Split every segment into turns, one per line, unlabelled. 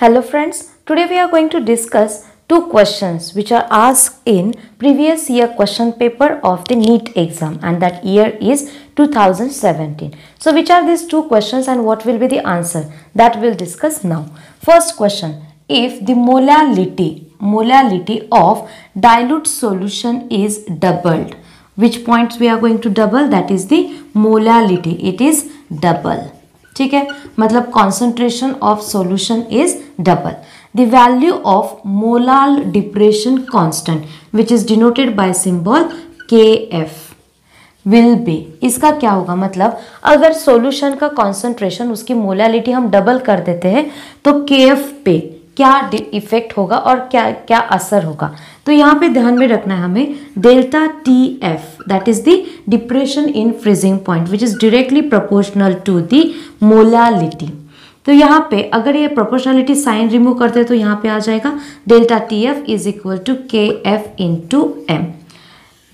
Hello friends, today we are going to discuss two questions which are asked in previous year question paper of the NEET exam and that year is 2017. So which are these two questions and what will be the answer that we'll discuss now. First question, if the molality, molality of dilute solution is doubled, which points we are going to double that is the molality, it is double. ठीक है? मतलब concentration of solution is double the value of molal depression constant which is denoted by symbol K F will be इसका क्या होगा? मतलब अगर solution का concentration उसकी मोलालिटी हम डबल कर देते हैं तो के एफ़ पे क्या इफ़ेक्ट होगा और क्या क्या असर होगा। तो यहाँ पे ध्यान में रखना है हमें delta T F that is the depression in freezing point which is directly proportional to the molality तो यहाँ पे अगर ये प्रोपोर्शनलिटी साइन रिमूव करते हैं तो यहाँ पे आ जाएगा delta T F is equal to K F into M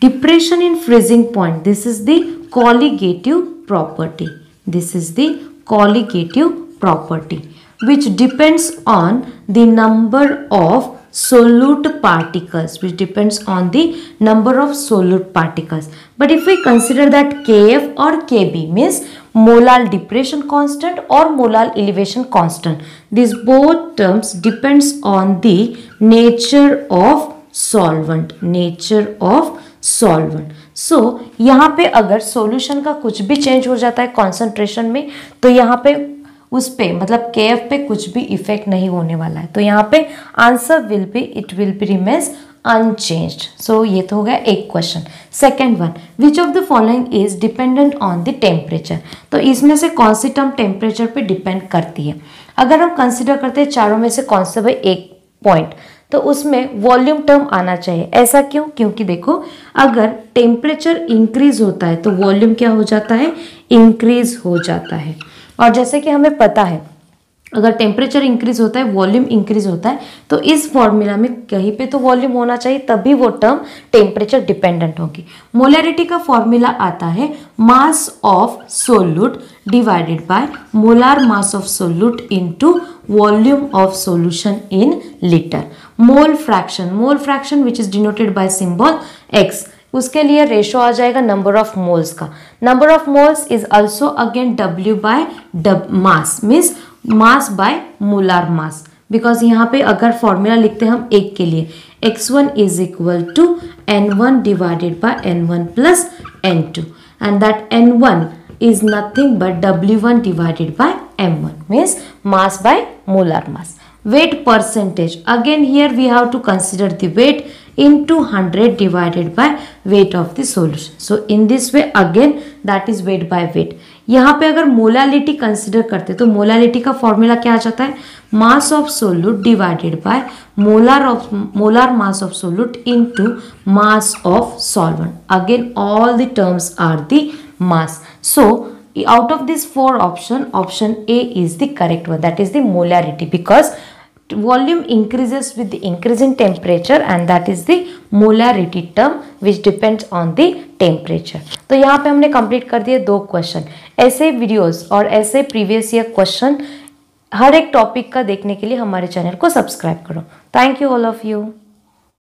depression in freezing point this is the colligative property this is the colligative property which depends on the number of solute particles which depends on the number of solute particles but if we consider that kf or kb means molar depression constant or molar elevation constant these both terms depends on the nature of solvent nature of solvent so so, यहाँ पे अगर solution का कुछ भी change हो जाता है concentration में तो यहाँ पे उस पे मतलब के एफ़ पे कुछ भी इफ़ेक्ट नहीं होने वाला है। तो यहाँ पे answer will be it will be remains unchanged so ये तो हो गया एक question second one which of the following is dependent on the temperature तो इसमें से कौन सी टर्म टेम्परेचर पे डिपेंड करती है? अगर हम कंसिडर करते हैं चारों में से कौन सा भाई एक पॉइंट तो उसमें वॉल्यूम टर्म आना चाहिए। ऐसा क्यों? क्योंकि देखो, अगर टेम्परेचर इंक्रीज होता है तो वॉल्यूम क्या हो जाता है? इंक्रीज हो जाता है। और जैसे कि हमें पता है, अगर टेम्परेचर इंक्रीज होता है वॉल्यूम इंक्रीज होता है तो इस फॉर्मूला में कहीं पे तो वॉल्यूम होना चाहिए, तभी वो टर्म टेम्परेचर डिपेंडेंट होगी। मोलरिटी का फॉर्मूला आता है mass of solute divided by molar mass of solute into volume of solution in litre mole fraction mole fraction which is denoted by symbol X उसके लिए रेशो आ जाएगा number of moles का। Number of moles is also again W by mass means mass by molar mass because यहाँ पे अगर formula लिखते हैं हम एक के लिए X one is equal to N one divided by N one plus N two and that N one is nothing but W1 divided by M1 means mass by molar mass. Weight percentage, again here we have to consider the weight into 100 divided by weight of the solution. So in this way again that is weight by weight. यहाँ पे अगर molality consider करते तो molality का formula क्या आ जाता है mass of solute divided by molar of molar mass of solute into mass of solvent again all the terms are the mass so out of this four option option a is the correct one that is the molarity because volume increases with the increase in temperature and that is the molarity term which depends on the temperature. तो यहाँ पे हमने complete कर दिए दो question ऐसे videos और ऐसे प्रीवियस ईयर क्वेश्चन हर एक टॉपिक का देखने के लिए हमारे चैनल को सब्सक्राइब करो thank you all of you